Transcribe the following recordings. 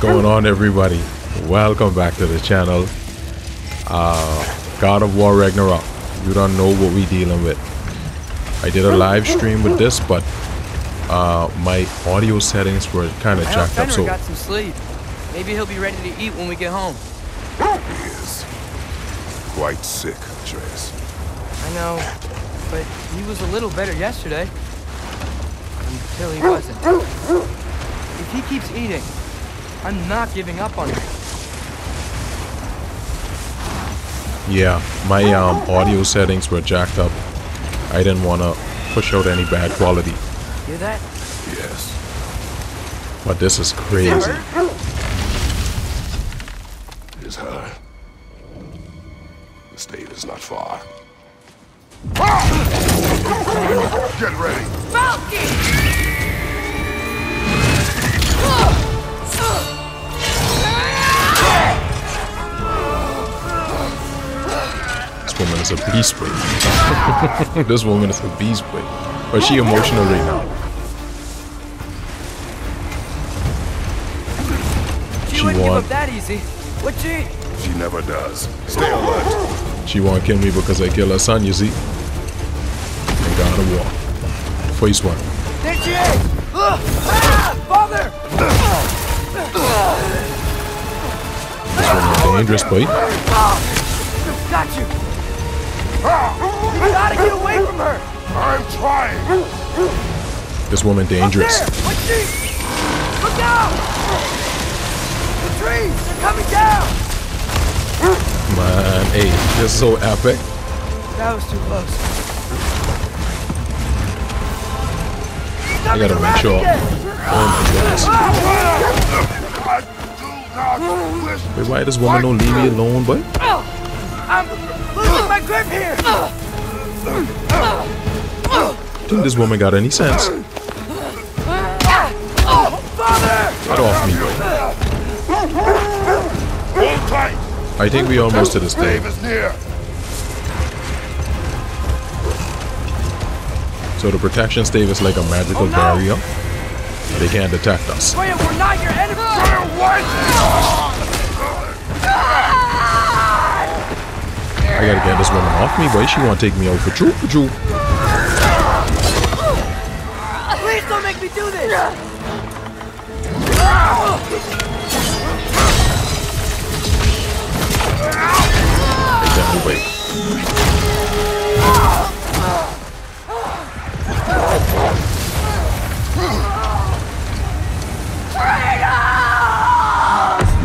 Going on, everybody? Welcome back to the channel. Uh, God of War Ragnarok. You don't know what we dealing with. I did a live stream with this, but uh, my audio settings were kind of jacked up. Fenrir So got some sleep. Maybe he'll be ready to eat when we get home. He is quite sick, Atreus. I know, but he was a little better yesterday. Until he wasn't. If he keeps eating, I'm not giving up on him. yeah, my um, audio settings were jacked up. I didn't want to push out any bad quality, Hear that? Yes. but this is crazy. It is her. The state is not far. Get ready! This woman is a beast, boy. this woman is a beast, boy. But she emotional right now. She, She wouldn't give up that easy. Would she? She never does. Stay alert. She won't kill me because I kill her son, you see? And God of War. First one. There she is! Ugh! Ah! Father! This woman dangerous, boy. Got you! You gotta get away from her! I'm trying! This woman dangerous. There! What's she? Look out! The trees! They're coming down! Man, hey, this is so epic. That was too close. I gotta make sure. Oh my goodness. Ah, ah. I do not mm. wish Wait, why this woman don't leave me alone, boy? Oh. I'm losing my grip here! Think this woman got any sense? Get off me, boy. Hold tight! I think we almost to this Dave day. is near! So the protection stave is like a magical Oh, no. barrier. They can't detect us. Freya, we're not your enemy! I gotta get this woman off me, boy. She wanna take me out for true, for true. Please don't make me do this! Exactly. Wait.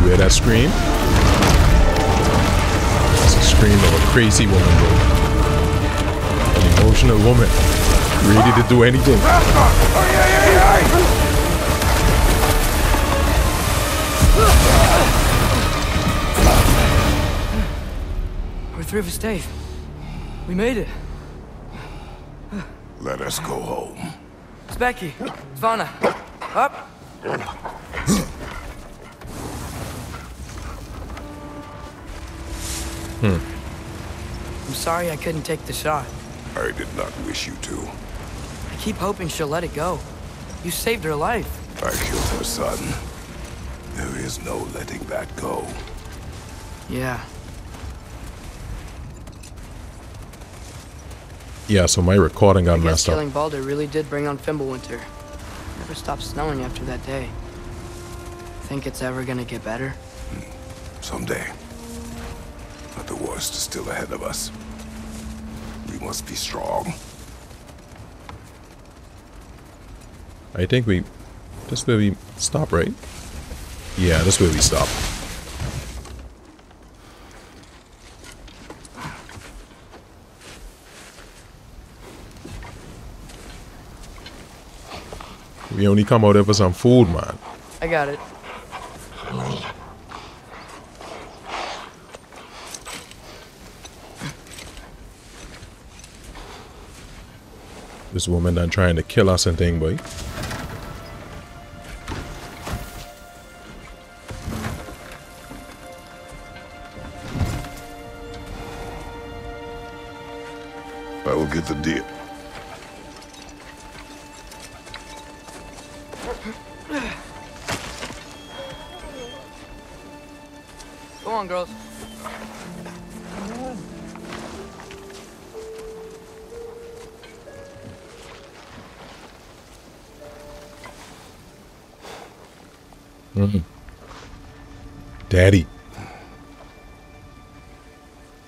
You hear that scream? It's scream of a crazy woman. An emotional woman. Ready to do anything. We're through for Stave. We made it. Let us go home. It's Becky. It's Vanna. Up. Hmm. I'm sorry I couldn't take the shot. I did not wish you to. I keep hoping she'll let it go. You saved her life. I killed her son. There is no letting that go. Yeah. Yeah, so my recording got I guess messed up. killing Baldur really did bring on Fimbulwinter. Never stopped snowing after that day. Think it's ever gonna get better? Someday. But the worst is still ahead of us. We must be strong. I think we... This where we stop, right? Yeah, this where we stop. We only come out here for some food, man. I got it. This woman done trying to kill us and thing, boy. I will get the deal. Daddy.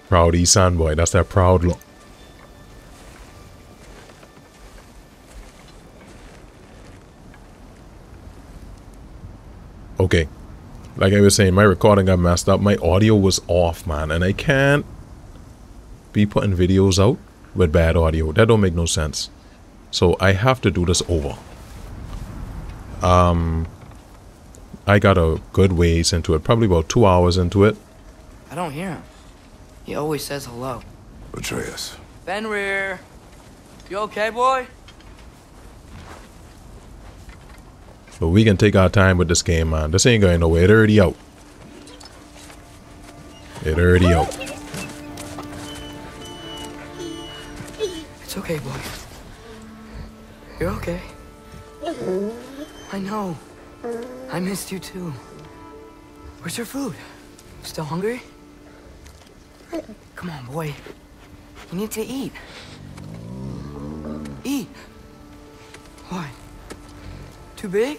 Proud Esan boy. That's that proud look. Okay. Like I was saying, my recording got messed up. My audio was off, man. And I can't be putting videos out with bad audio. That don't make no sense. So I have to do this over. Um, I got a good ways into it, probably about two hours into it. I don't hear him. He always says hello. Atreus. Fenrir. You okay, boy? But we can take our time with this game, man. This ain't going nowhere. It already out. It already out. It's okay, boy. You're okay. I know. I missed you too. Where's your food? Still hungry? Come on, boy. You need to eat. Eat. What? Too big?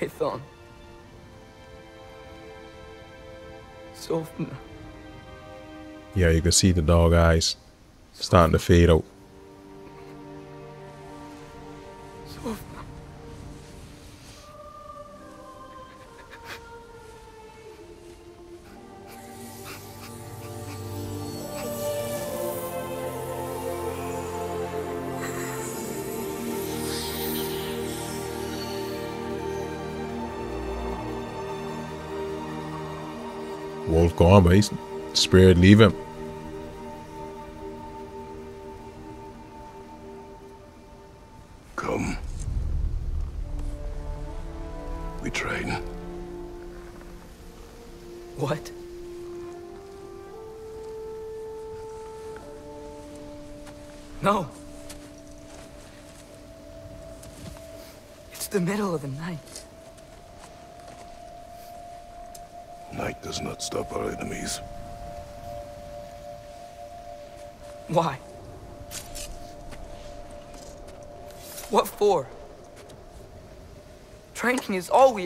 Hithon. Sofna. Yeah, you can see the dog eyes starting to fade out. He's spirit leave him.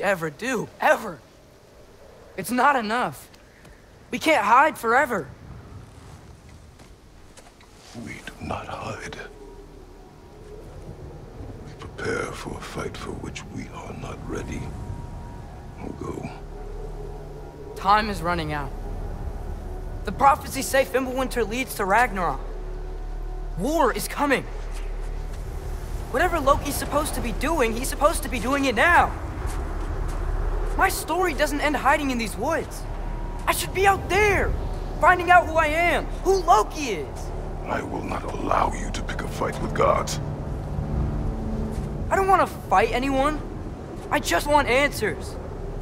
We ever do, ever. It's not enough. We can't hide forever. We do not hide. We prepare for a fight for which we are not ready. We'll go. Time is running out. The prophecies say Fimbulwinter leads to Ragnarok. War is coming. Whatever Loki's supposed to be doing, he's supposed to be doing it now. My story doesn't end hiding in these woods. I should be out there, finding out who I am, who Loki is. I will not allow you to pick a fight with gods. I don't want to fight anyone. I just want answers.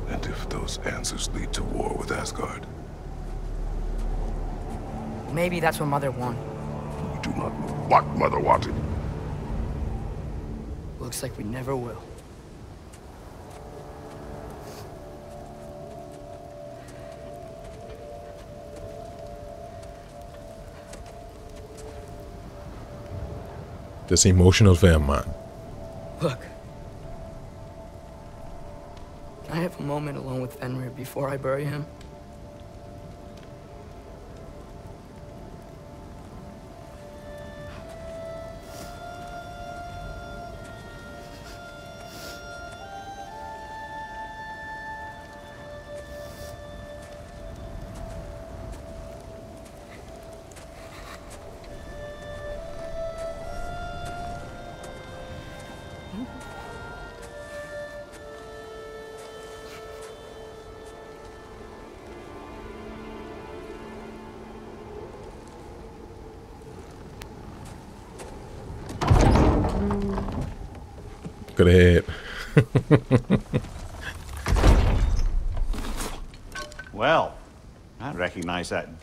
And if those answers lead to war with Asgard, Maybe that's what Mother wanted. we do not know what Mother wanted. Looks like we never will. This emotional him, man. Look. I have a moment alone with Fenrir before I bury him?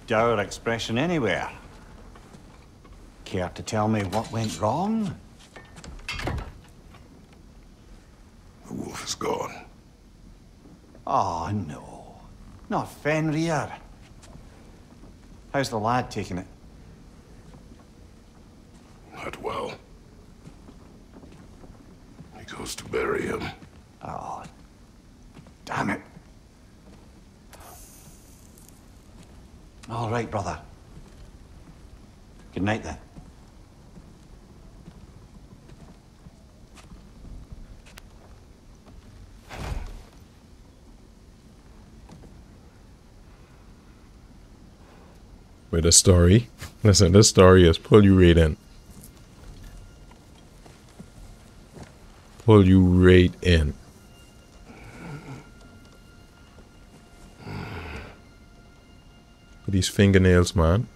Dour expression anywhere. Care to tell me what went wrong? The wolf is gone. Oh, no. Not Fenrir. How's the lad taking it? Not well. He goes to bury him. Oh, damn it. All right, brother. Good night, then. With a story. Listen, this story is pull you right in. Pull you right in. These fingernails, man.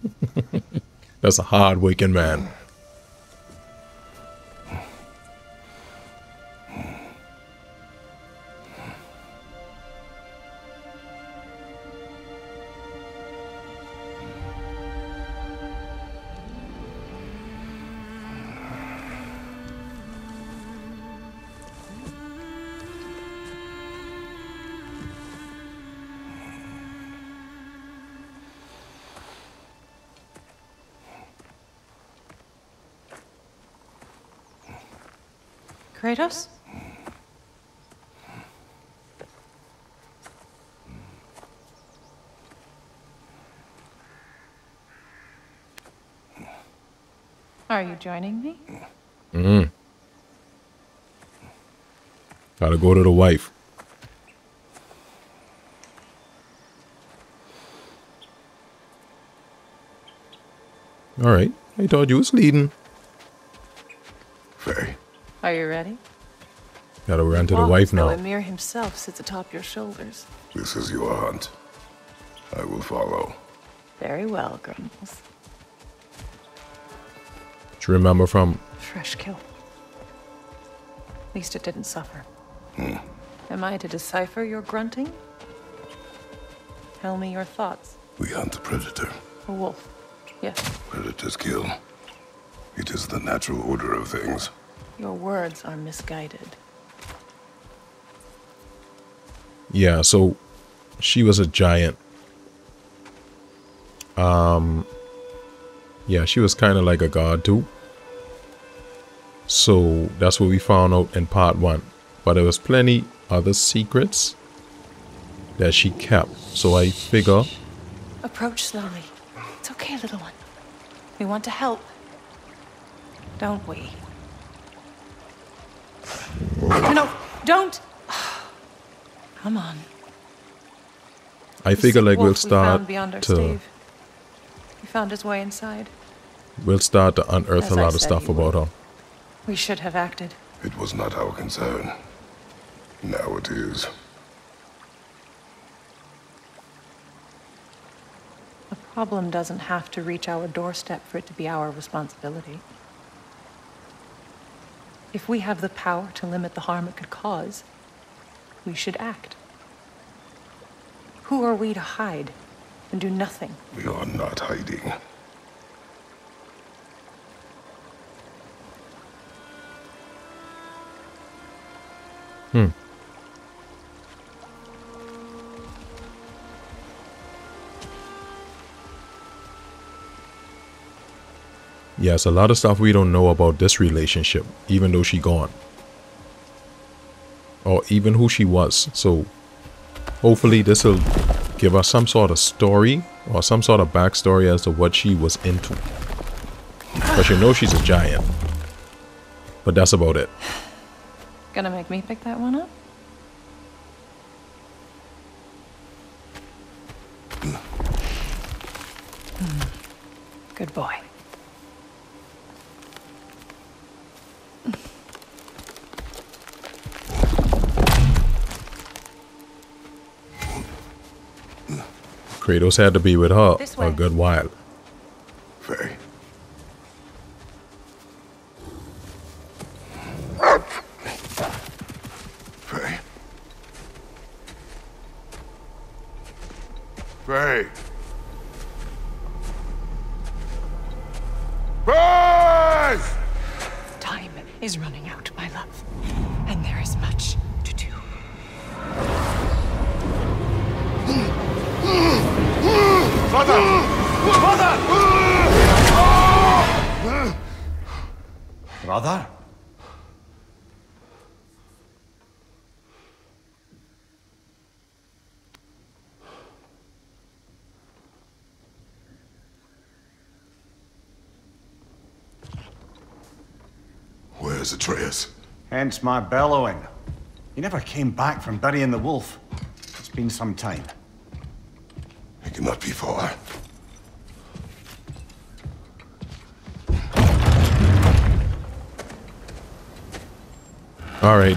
That's a hard working man. Go to the wife. All right. I thought you was leading. Faye, Are you ready? Gotta run to the wife as though now. Emir himself sits atop your shoulders. this is your hunt. I will follow. Very well, Grumbles. Do you remember from Fresh kill. At least it didn't suffer. Am I to decipher your grunting? Tell me your thoughts. We hunt the predator. A wolf. Yes. Predators kill. It is the natural order of things. Your words are misguided. Yeah, so she was a giant. Um yeah, she was kind of like a god too. So that's what we found out in part 1. But there was plenty other secrets that she kept. So I figure Approach slowly. It's okay, little one. We want to help. Don't we? No, no, don't! Come on. I The figure like we'll wolf we found start to stave. He found his way inside. we'll start to unearth As a I lot of stuff about would. her. We should have acted. It was not our concern. Now it is. The problem doesn't have to reach our doorstep for it to be our responsibility. If we have the power to limit the harm it could cause, we should act. Who are we to hide and do nothing? We are not hiding. Hmm. Yes, a lot of stuff we don't know about this relationship, even though she gone. Or even who she was. So hopefully this will give us some sort of story or some sort of backstory as to what she was into. Because you know she's a giant. But that's about it. Gonna make me pick that one up? Hmm. Good boy. Kratos had to be with her This a good while. Faye. Faye. Faye. Faye! Time is running out, my love. And there is much to do. Brother? Where's Atreus? Hence my bellowing. He never came back from burying the wolf. It's been some time. He cannot be far. Alright.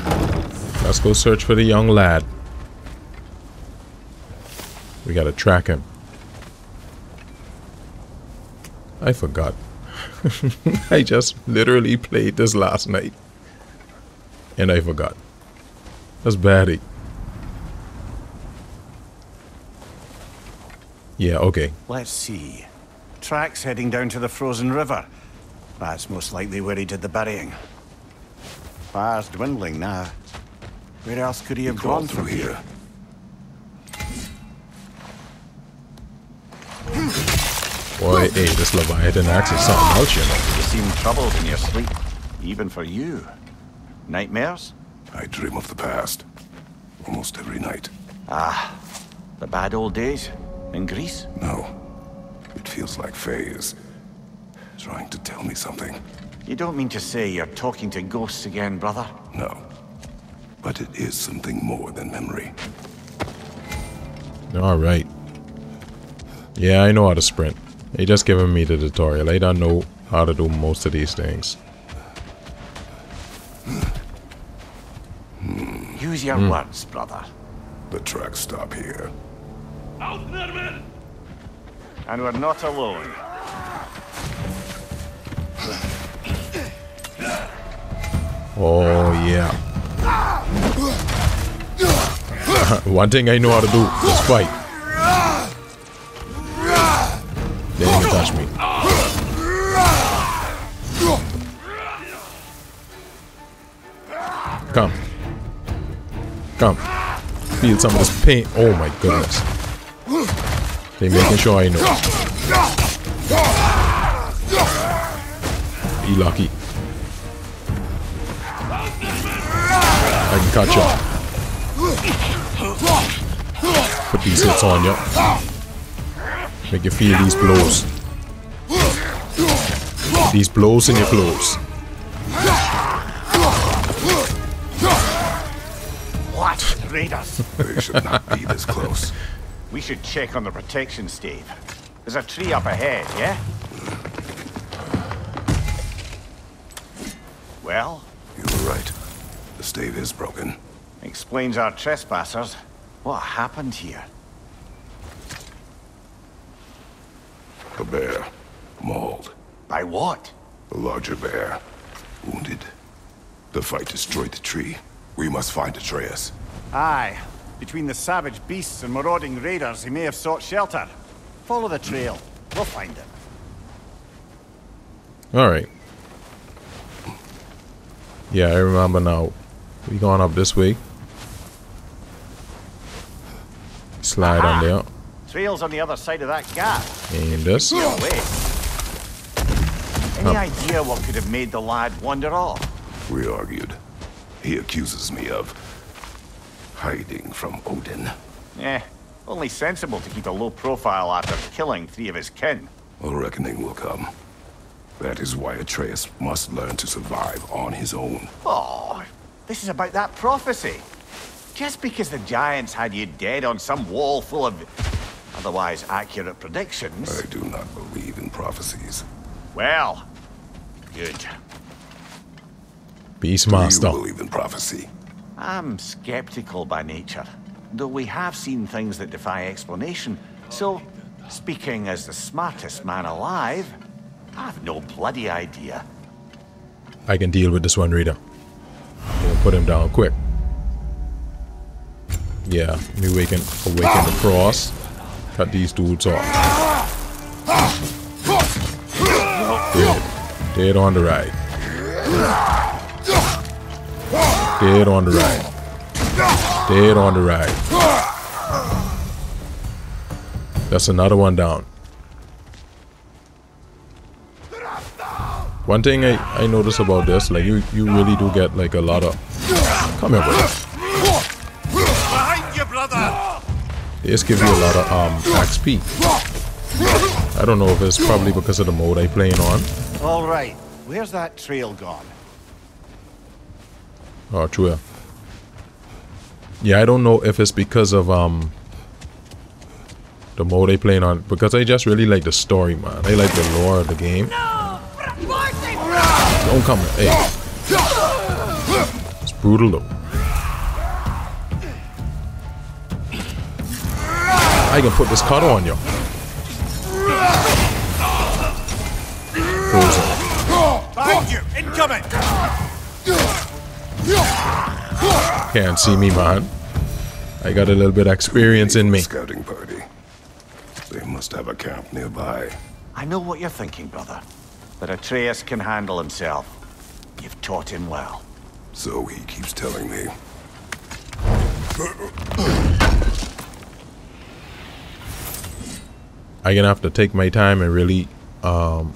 Let's go search for the young lad. We gotta track him. I forgot. I just literally played this last night. And I forgot. That's bad. baddie. Yeah, okay. Let's see. Tracks heading down to the frozen river. That's most likely where he did the burying. Fire's dwindling now. Where else could he have Crawl gone through from here? Boy, hey, this Leviathan axe is something else, you know. You seem troubled in your sleep, even for you. Nightmares? I dream of the past. Almost every night. Ah, the bad old days? In Greece? No. It feels like Faye is trying to tell me something. You don't mean to say you're talking to ghosts again, brother? No. But it is something more than memory. All right. Yeah, I know how to sprint. They just giving me the tutorial. I don't know how to do most of these things. Use your hmm. words, brother. The tracks stop here. Out, Nerman! And we're not alone. Oh yeah. One thing I know how to do is fight. Touch me. Come. Come. Feel some of this pain. Oh my goodness. They making sure I know. Be lucky. I can catch up. Put these hits on you. Make you feel these blows. These blows in your blows. What? Raiders! They should not be this close. we should check on the protection stave. There's a tree up ahead, yeah? Well, You were right. The stave is broken. explains our trespassers. What happened here? A bear. Mauled. By what? A larger bear. Wounded. The fight destroyed the tree. We must find Atreus. Aye. Between the savage beasts and marauding raiders, he may have sought shelter. Follow the trail. We'll find him. Alright. Yeah, I remember now. We going up this way. Slide on there. Trail's on the other side of that gap. And this. Any idea what could have made the lad wander off? We argued. He accuses me of hiding from Odin. Eh, only sensible to keep a low profile after killing three of his kin. A reckoning will come. That is why Atreus must learn to survive on his own. Oh, this is about that prophecy. Just because the giants had you dead on some wall full of otherwise accurate predictions. I do not believe in prophecies. Well, good. Beast Do you Master. believe in prophecy? I'm skeptical by nature, though we have seen things that defy explanation. So, speaking as the smartest man alive, I've no bloody idea. I can deal with this one, Reader. We'll put him down quick. Yeah, we awaken, awaken the cross. Cut these dudes off. Ah! Ah! Ah! Dead. Dead on the right. Dead on the right. Dead on the right. That's another one down. One thing I, I notice about this, like you, you really do get like a lot of come here, bro. Behind you, brother! This just give you a lot of um XP. I don't know if it's probably because of the mode I playing on. All right, where's that trail gone? Oh, true. yeah. Yeah, I don't know if it's because of um the mode I playing on because I just really like the story, man. I like the lore of the game. No! Don't come here. Hey. It's brutal though. I can put this cut on you. Frozen. Behind you! Incoming! Can't see me, man. I got a little bit of experience in me. Scouting party. They must have a camp nearby. I know what you're thinking, brother. But Atreus can handle himself. You've taught him well. So he keeps telling me. I gonna have to take my time and really um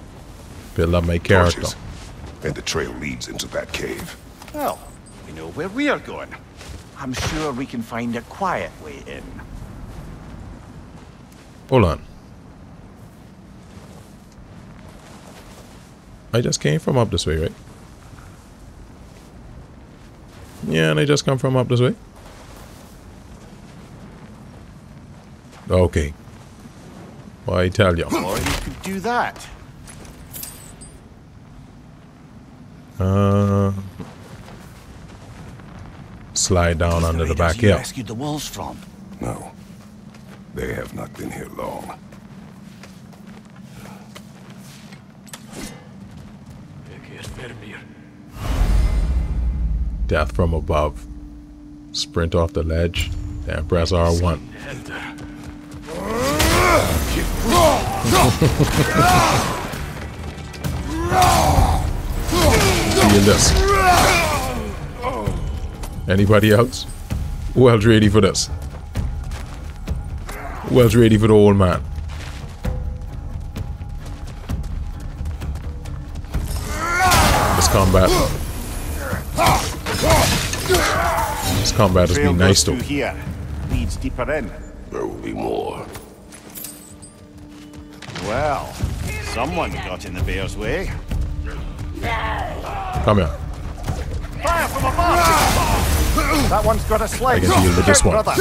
build up my character. Torches. And the trail leads into that cave. Well, We know where we're going. I'm sure we can find a quiet way in. Hold on. I just came from up this way, right? Yeah, and I just come from up this way. Okay. Well, I tell you. Or you could do that. Uh, slide down These under the raiders back you hill. rescued the wolves from. No. They have not been here long. Death from above. Sprint off the ledge. Then press R1. Feel this. Anybody else? Who else ready for this? Who else ready for the old man? This combat. This combat has Trail been nice goes though. here. Leads deeper in. There will be more. Well, someone got in the bear's way. Come here. Fire from above! That one's got a I slice. can deal with this one. Brother.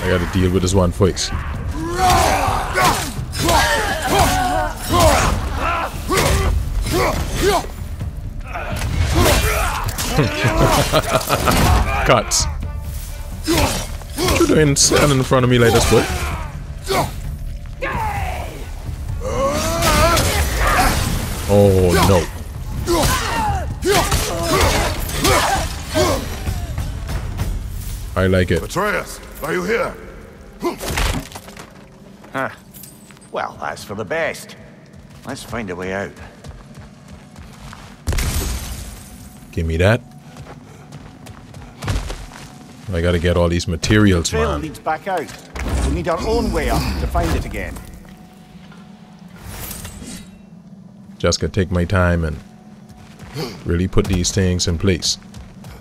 I gotta deal with this one first. Cuts. What you doing standing in front of me like this, boy? Oh no. I like it. Atreus, are you here? Huh. Well, that's for the best. Let's find a way out. Give me that. I gotta get all these materials, Trail man. leads back out. We need our own way up to find it again. Just gotta take my time and really put these things in place.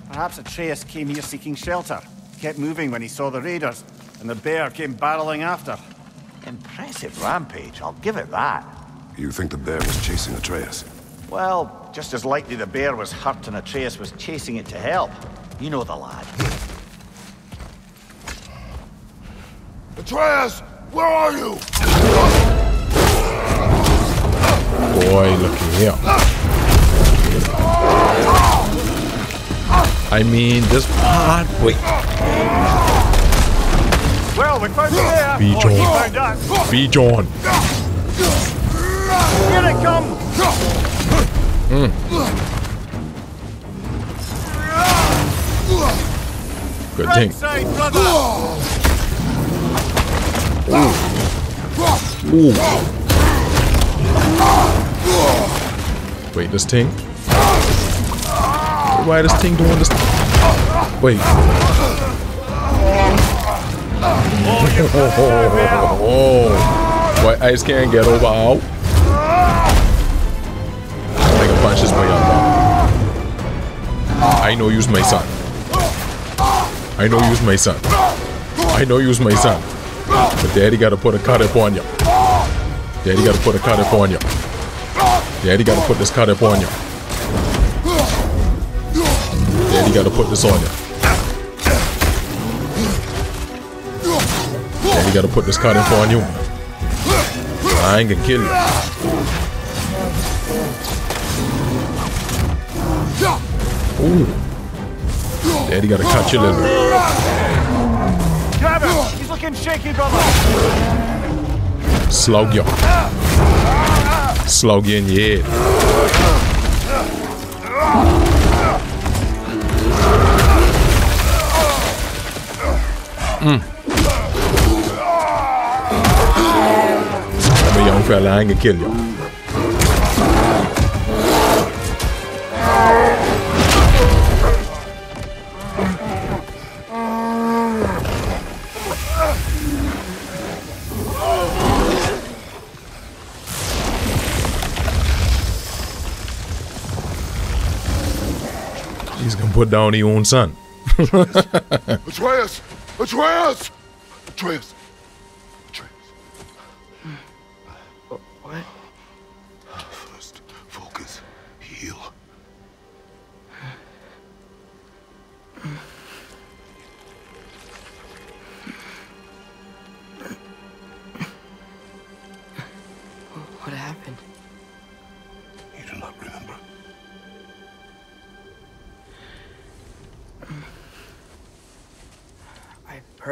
Perhaps Atreus came here seeking shelter. Kept moving when he saw the raiders, and the bear came barreling after. Impressive rampage, I'll give it that. You think the bear was chasing Atreus? Well, just as likely the bear was hurt and Atreus was chasing it to help. You know the lad. Atreus, where are you? Boy, looky here. I mean, this part. Wait, Well, we found the bear. Be or he John. found be John. Here it comes! Hmm. Good Right thing. side, brother! Ooh. Wait, this thing. Why this thing doing this? Wait. Oh, why I just can't get over out? I can punch this boy up. I know you's my son. I know you's my son. I know you's my son. But daddy gotta put a cut up on you. Daddy gotta put a cut up on you. Daddy gotta put this cut up on you. Daddy gotta put this on you. Daddy gotta put this cut up on you. I ain't gonna kill you. Ooh. Daddy gotta cut you a little bit. Grab him! Shaky, brother! You in your head. Hmm. I'm a young fella, I ain't gonna kill you. Put down his own son. Atreus! Atreus! Atreus.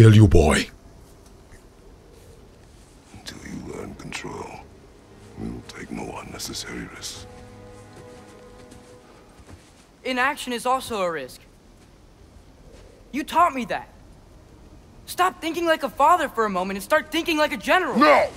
Kill you, boy. until you learn control. We will take no unnecessary risks. Inaction is also a risk. You taught me that. Stop thinking like a father for a moment and start thinking like a general. No! No.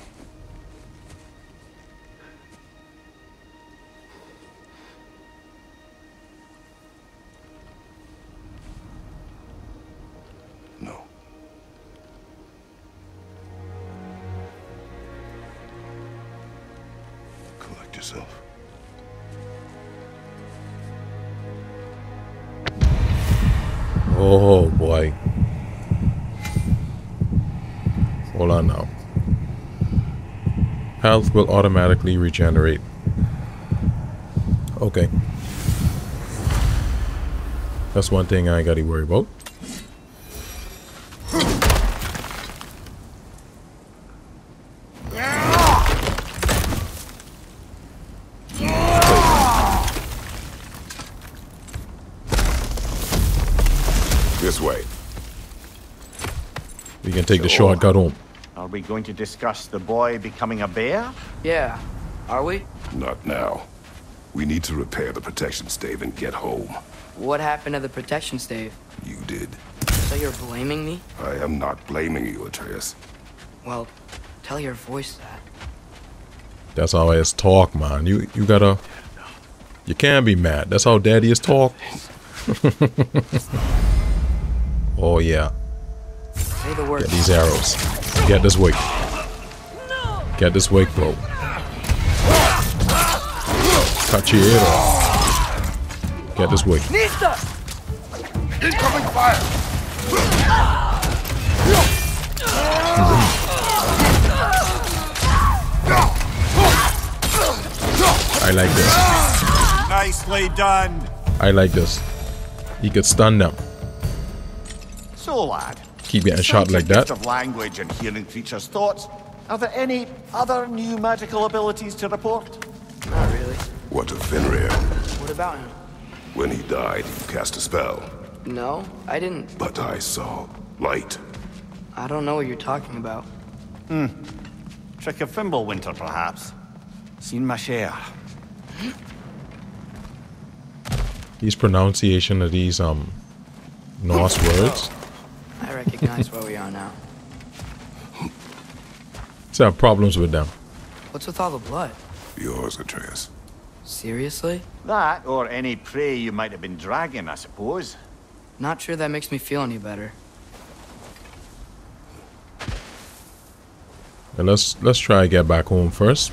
Health will automatically regenerate. Okay. That's one thing I gotta worry about. This way. We can take the shortcut home. Are we going to discuss the boy becoming a bear? Yeah. Are we? Not now. We need to repair the protection stave and get home. What happened to the protection stave? You did. So you're blaming me? I am not blaming you, Atreus. Well, tell your voice that. That's how it's talk, man. You you gotta You can't be mad. That's how daddy is talk. oh yeah. Say the word. Get these arrows. Get this wig. Get this wig, bro. Cut your ear off. Get this wig. Nista! Incoming fire! I like this. Nicely done. I like this. He could stun them. So, lad. Keep getting shot like that. of language and hearing creatures' thoughts, are there any other new magical abilities to report? Not really. What of Fenrir? What about him? When he died, you cast a spell. No, I didn't. But I saw light. I don't know what you're talking about. Hmm. Trick of Fimbulwinter, perhaps. Seen my share. these pronunciation of these um Norse words. I recognize where we are now. So I have problems with them. What's with all the blood? Yours, Atreus. Seriously? That, or any prey you might have been dragging, I suppose. Not sure that makes me feel any better. And let's let's try to get back home first.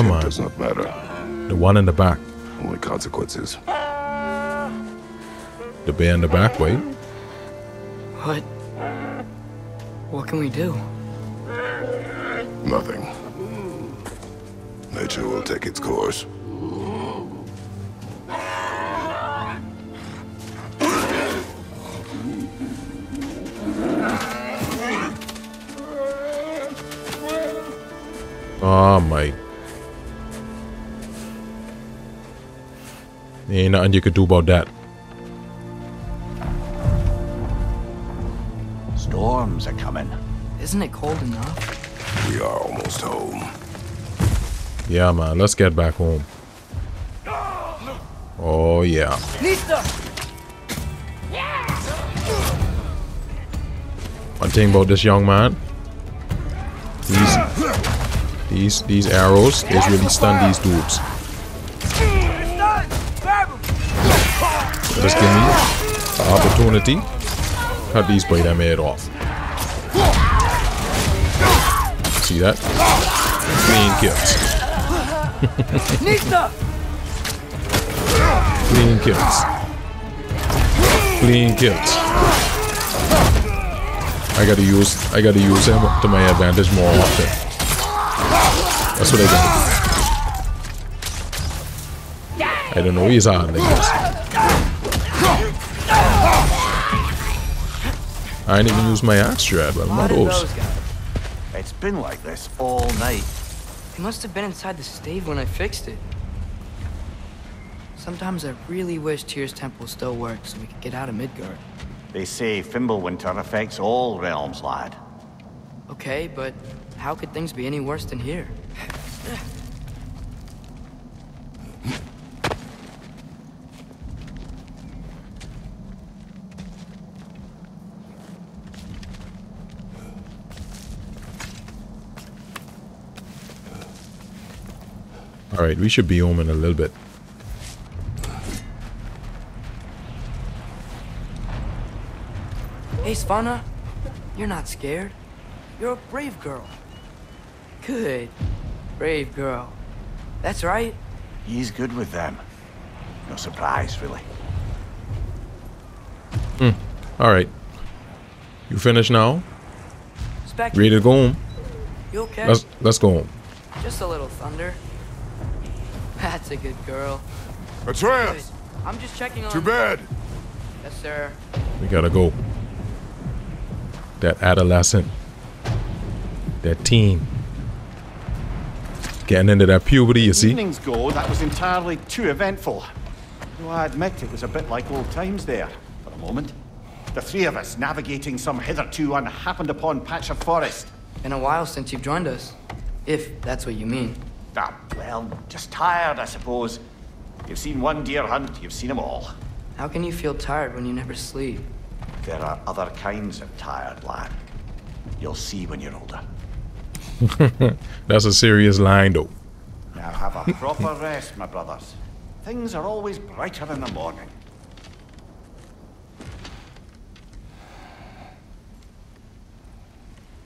This bear man, Does not matter. the one in the back, Only consequences. the bear in the back. Wait, What? What can we do? Nothing. Nature will take its course. oh my. Uh, nothing you could do about that. Storms are coming. Isn't it cold enough? We are almost home. Yeah, man. Let's get back home. Oh yeah. Nista! One thing about this young man, these these these arrows, they really stun these dudes. Just give me the opportunity, cut these by them head off. See that? Clean kills. Clean kills. Clean kills. I gotta use I gotta use him to my advantage more often. That's what I gotta do. I don't know, he's hard like this. I didn't even use my axe strap, but I'm not did those. those guys? It's been like this all night. They must have been inside the stave when I fixed it. Sometimes I really wish Tyr's temple still worked so we could get out of Midgard. They say Fimbulwinter affects all realms, lad. Okay, but how could things be any worse than here? Alright, we should be home in a little bit. Hey, Svana, you're not scared. You're a brave girl. Good. Brave girl. That's right. He's good with them. No surprise, really. Hmm. Alright. You finished now? Spectre, Ready to go home? you okay? Let's let's go home. Just a little thunder. That's a good girl. Good. Atreus! I'm just checking on... To bed! Yes, sir. We gotta go. That adolescent. That teen. Getting into that puberty, you see? Evenings go, that was entirely too eventful. Though I admit it was a bit like old times there, for a moment. The three of us navigating some hitherto unhappened upon patch of forest. Been a while since you've joined us. If that's what you mean. Ah, well, just tired, I suppose. You've seen one deer hunt, you've seen them all. How can you feel tired when you never sleep? There are other kinds of tired, lad. You'll see when you're older. That's a serious line, though. Now have a proper rest, my brothers. Things are always brighter in the morning.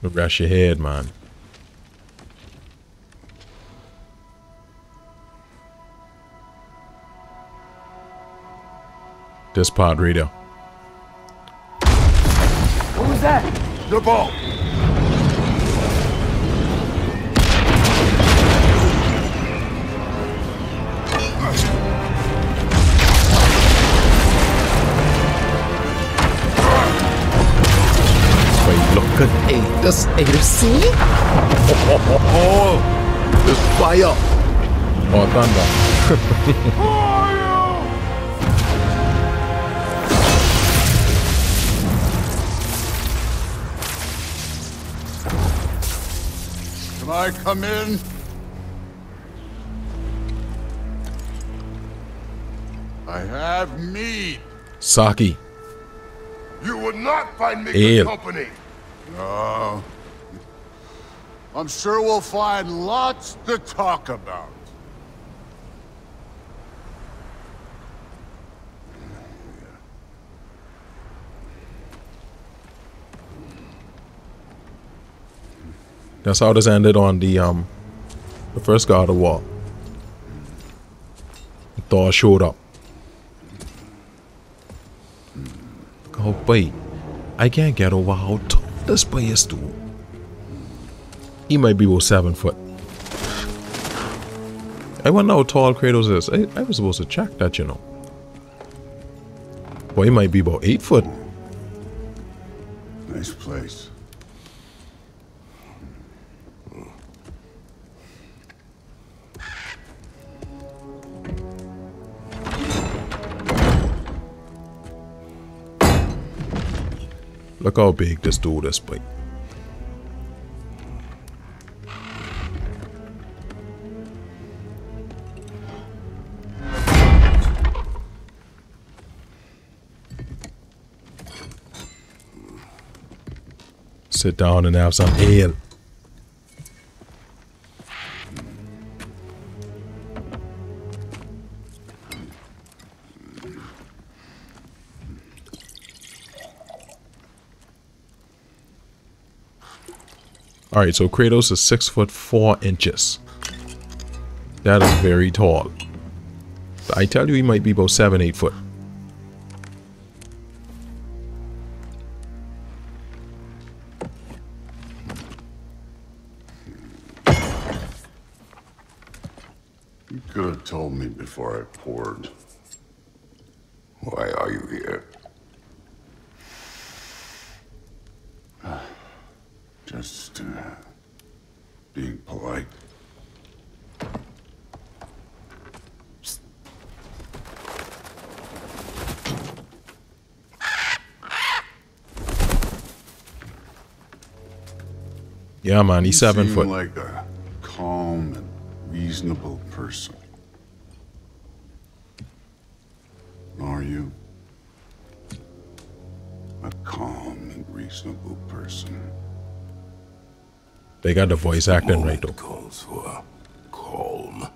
Rest your head, man. This pod radio. What was that? The ball! Wait, look at hey, this hey, see? Oh, oh, oh, oh. There's fire. Oh, thunder. Can I come in? I have meat. Saki. You would not find me good company. No. I'm sure we'll find lots to talk about. That's how this ended on the um the first God of War. Thor showed up. Oh boy, I can't get over how tall this boy is too. He might be about seven foot. I wonder how tall Kratos is. I, I was supposed to check that, you know. Boy, he might be about eight foot. Nice place. Look how big this dude is, boy. Sit down and have some ale. All right, so Kratos is six foot four inches. That is very tall. I tell you, he might be about seven, eight foot. Just uh, being polite. Yeah, man, he's seven foot. like a calm and reasonable person. They got the voice acting right though. calls for calm.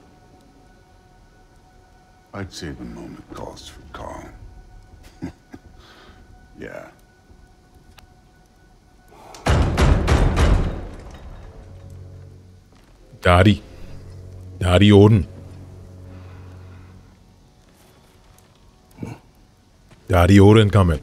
I'd say the moment calls for calm. yeah. Daddy. Daddy Odin. Daddy Odin coming.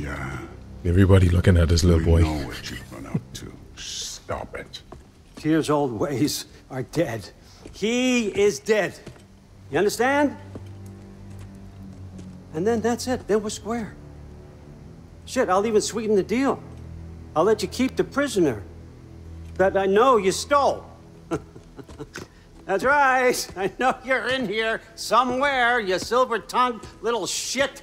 Yeah. Everybody looking at this little we boy. know what you've been up to. Stop it. Tyr's old ways are dead. He is dead. You understand? And then that's it. Then we're square. Shit, I'll even sweeten the deal. I'll let you keep the prisoner that I know you stole. that's right. I know you're in here somewhere, you silver-tongued little shit.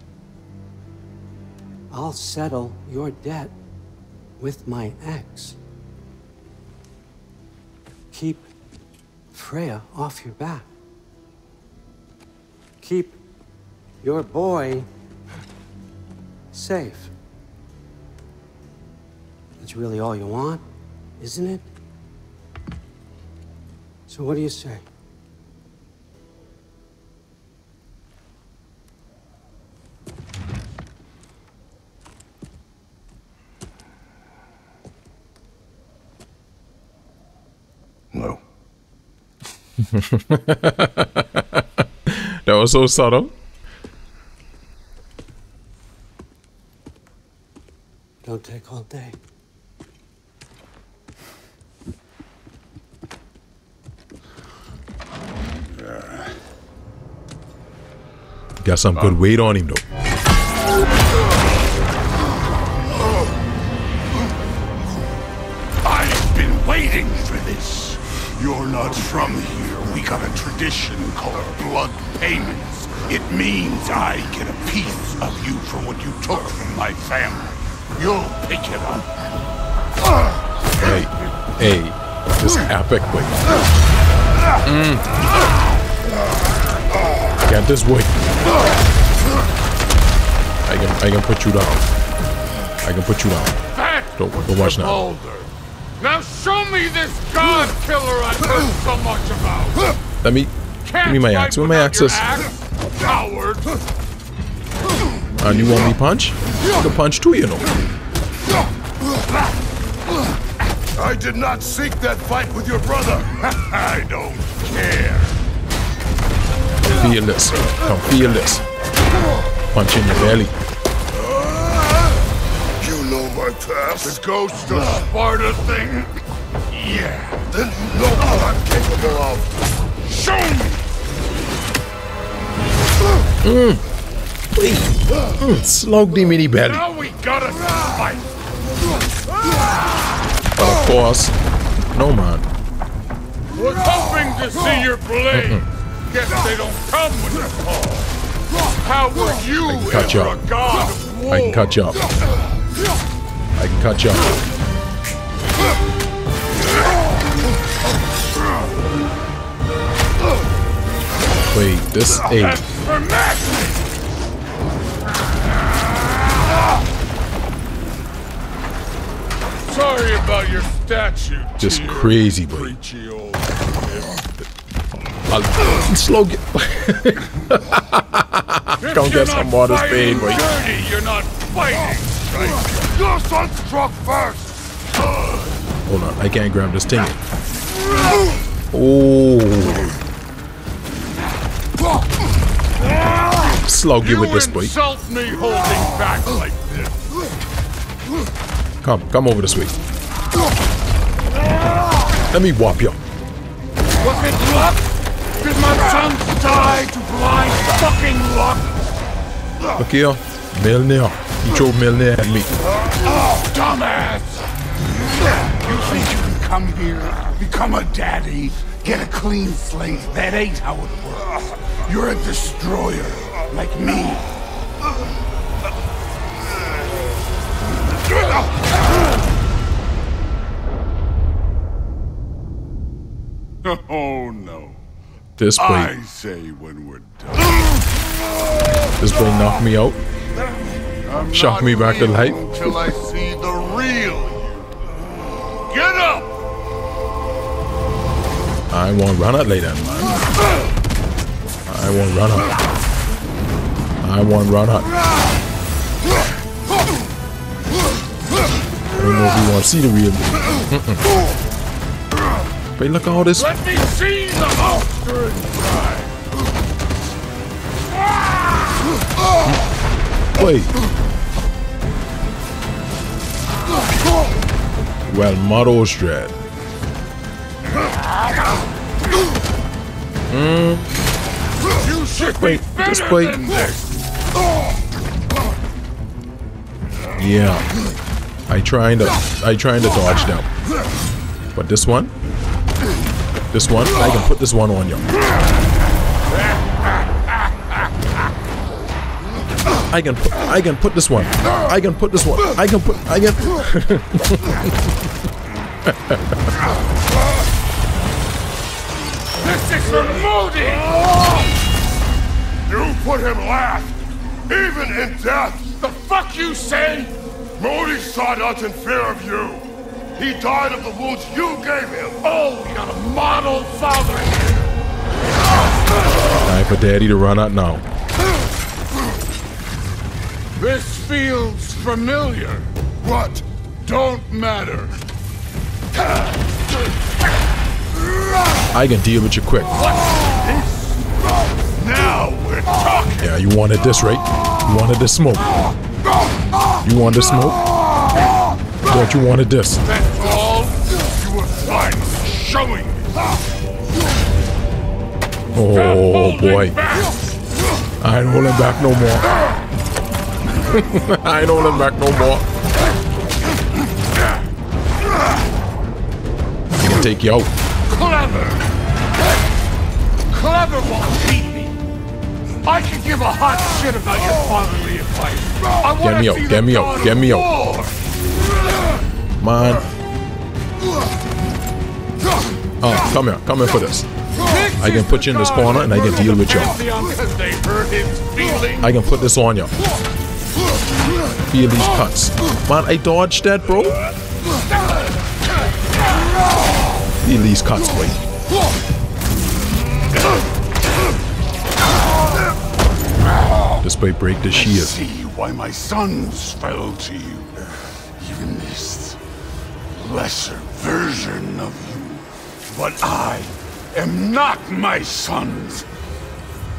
I'll settle your debt with my ex. Keep Freya off your back. Keep your boy safe. That's really all you want, isn't it? So what do you say? No. That was so subtle. Don't take all day. Got some good weight on him though. I've been waiting for this. You're not from here. We got a tradition called blood payments. It means I get a piece of you for what you took from my family. You'll pick it up. Hey, hey, this epic way. Mm. Get this way. I can, I can put you down. I can put you down. Don't, don't watch now. Now show me this god killer I've heard so much about. Let me, Can't give me my axe. Where my axe your is? axe, Coward. And you want me punch? I can punch too, you know. I did not seek that fight with your brother. I don't care. Feel this. Come feel this. Punch in your belly. Know my past. The ghost of Sparta thing? Yeah. Then you know what I'm capable of. Show me! Mm, slug the mini belly. Now we gotta fight. Of course, no man. Was hoping to see your blade. Guess they don't come when you call. How were you can cut you up. a god of war? I can cut you up. I can cut you up. Wait, this eight. That's for me. Sorry about your statue. Just crazy, boy. I'll slow get. Don't get some water spade, boy. Dirty, you're not fighting. Right? Your son struck first! Hold on, I can't grab this thing. Oh. Slug you, You with this boy. insult me holding back like this. Come, come over this way. Let me whop you. Was it luck? Did my sons die to blind fucking luck? Look here. Mjölnir. He threw Mjölnir at me. Oh, dumbass! You think you can come here, become a daddy, get a clean slate? That ain't how it works. You're a destroyer, like me. Oh no. This boy, I say when we're done. this boy knocked me out. I'm Shock me back to life. Till I see the real you. Get up! I won't run out later, man. I won't run out. I won't run out. I don't know if you want to see the real me. Mm-mm. But look at all this. Let me see the monster inside. Ah! Wait. Well, Motto's dread. You Wait, just wait. Yeah. I trying to I trying to dodge them. But this one? This one? I can put this one on you. I can put I can put this one. I can put this one. I can put I can This is for Modi! You put him last, even in death. The fuck you say? Modi sought us in fear of you. He died of the wounds you gave him. Oh, we got a model father here. Time for daddy to run out now. This feels familiar. What? Don't matter. I can deal with you quick. Now we're talking. Yeah, you wanted this, right? You wanted this smoke. You wanted smoke? Don't you wanted this? That's all? You were showing me. Oh boy. I ain't holding back no more. I ain't holding back no more. I can take you out. Clever. Clever won't beat me. I can give a hot shit about your fatherly advice. I Get me out, get me out, get me out. War. Man. Oh, come here. Come here for this. I can put you in this corner and I can deal with you. Because they hurt his feelings. I can put this on you. Feel these cuts. Man, I dodged that, bro. Feel these cuts, boy. This boy break the I shield. see why my sons fell to you. Even this lesser version of you. But I am not my sons.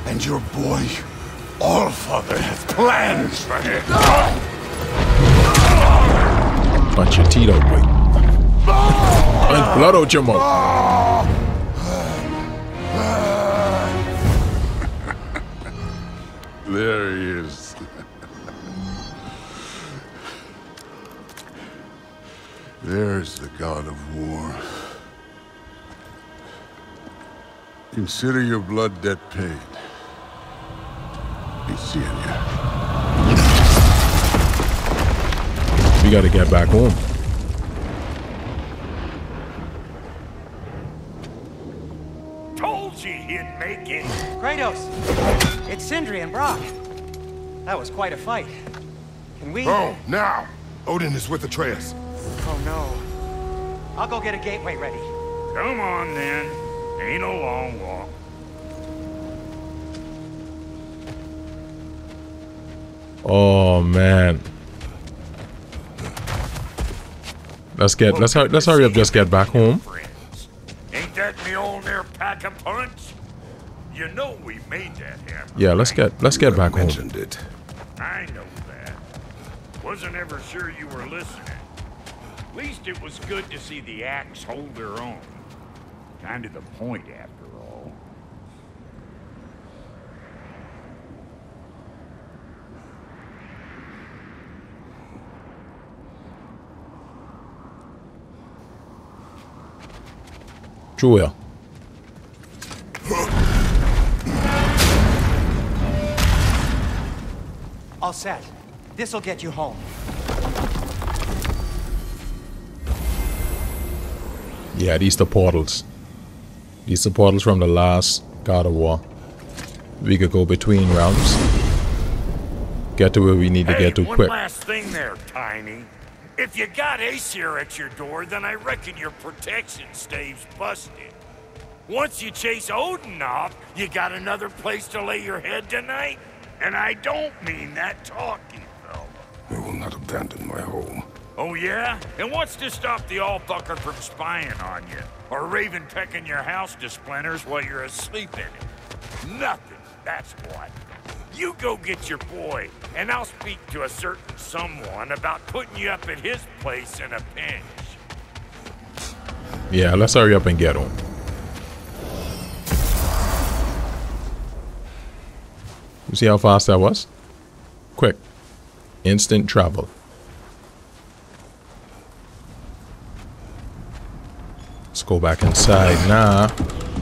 And your boy, all Allfather, has plans for him. Punch your teeth out, boy. Blood out your mouth. There he is. There's the god of war. Consider your blood debt paid. Be seeing you. Gotta get back home. Told you he'd make it. Kratos! It's Sindri and Brok. That was quite a fight. Can we... Oh, now! Odin is with Atreus. Oh, no. I'll go get a gateway ready. Come on then. Ain't a long walk. Oh man. Let's get let's hur- let's hurry up. Just get back home. Ain't that me old there pack a punch? You know we made that hammer. Yeah, let's get let's get back home. Mentioned it. I know that. Wasn't ever sure you were listening. At least it was good to see the axe hold their own. Kind of the point, after all. Julia. All set. This'll get you home. Yeah, these the portals. These the portals from the last God of War. We could go between realms. Get to where we need to get to one quick. last thing there, Tiny. If you got Aesir at your door, then I reckon your protection stave's busted. Once you chase Odin off, you got another place to lay your head tonight? And I don't mean that talking, fella. I will not abandon my home. Oh yeah? And what's to stop the all-fucker from spying on you? Or Raven pecking your house to splinters while you're asleep in it? Nothing, that's what. You go get your boy, and I'll speak to a certain someone about putting you up at his place in a pinch. Yeah, let's hurry up and get him. You see how fast that was? Quick. Instant travel. Let's go back inside now. Brother!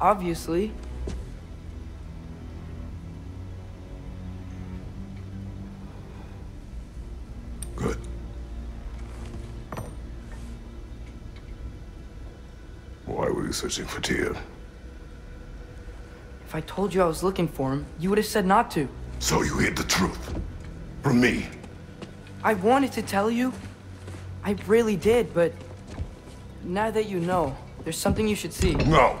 Obviously. Good. Why were you searching for Tyr? If I told you I was looking for him, you would have said not to. So you hid the truth. From me. I wanted to tell you. I really did, but... Now that you know, there's something you should see. No.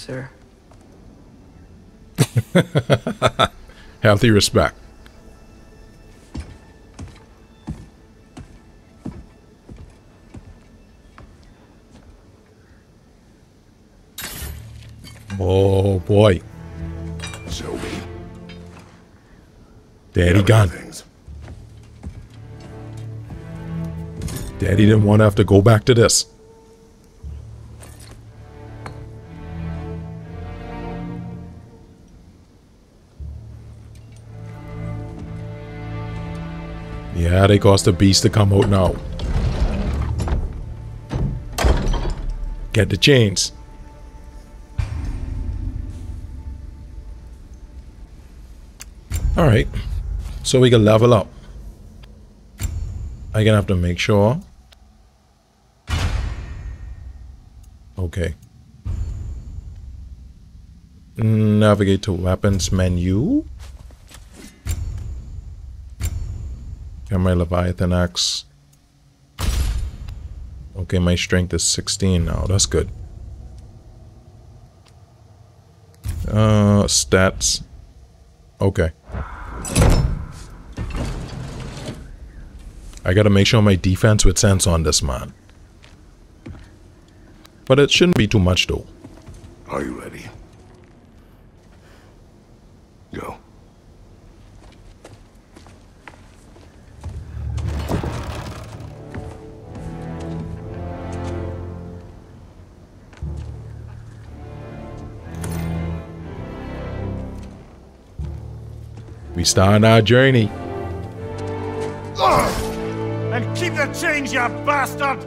Sir. Healthy respect. Oh boy. Show me. Daddy Other gone. Things. Daddy didn't want to have to go back to this. Yeah, they caused the beast to come out now. Get the chains. Alright. So we can level up. I'm gonna have to make sure. Okay. Navigate to weapons menu. Got my Leviathan axe. Okay, my strength is 16 now. That's good. Uh, stats. Okay. I gotta make sure my defense would sense on this man. But it shouldn't be too much though. Are you ready? We start our journey. And keep the change, you bastard!